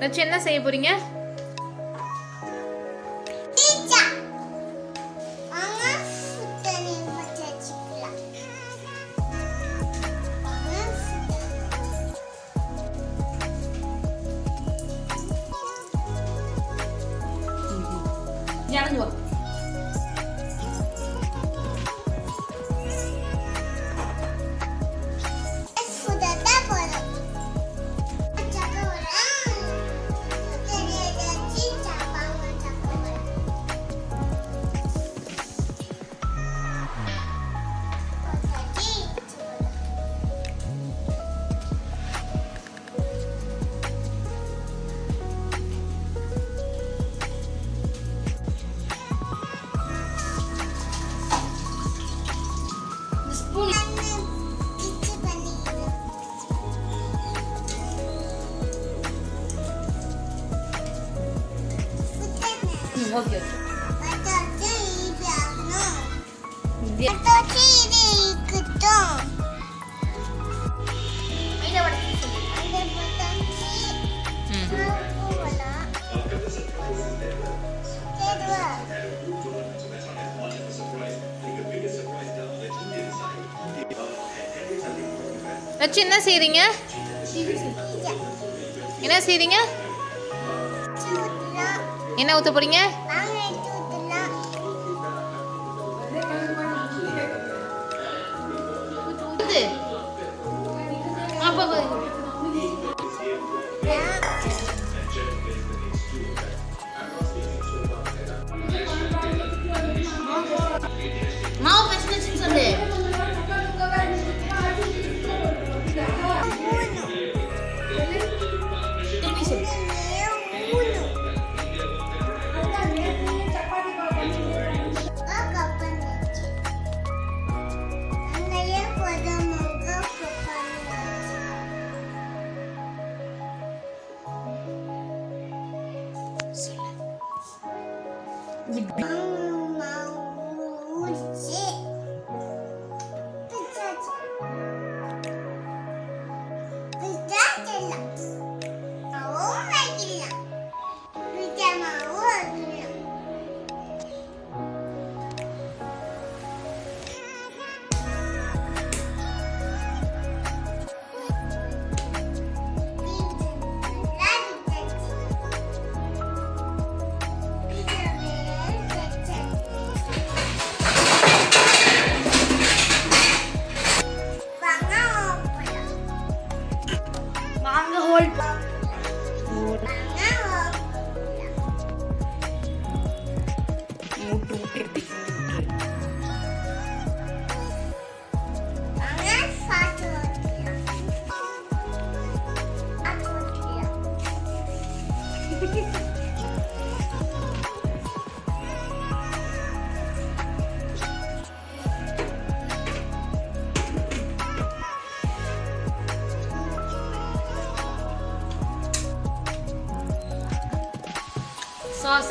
வச்சு என்ன செய்ய போறீங்க? பீட்சா வாங்க போகலாம் கேடுவா வச்சு என்ன செய்றீங்க? என்ன செய்றீங்க? என்ன ஊத்த போறீங்க? Apa kau? You. सॉस